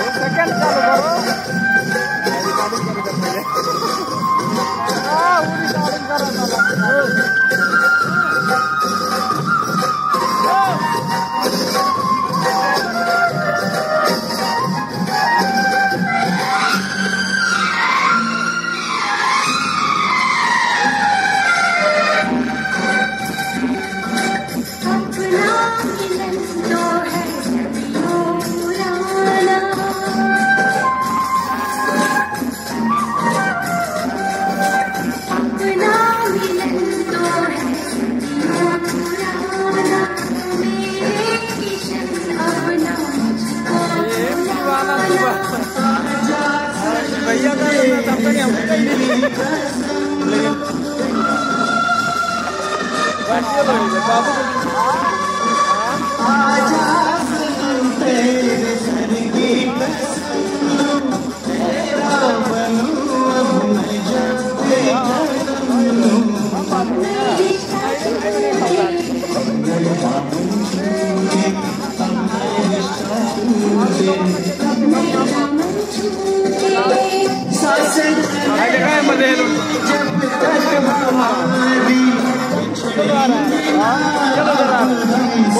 Second, I'm going to go. Bora! Ó,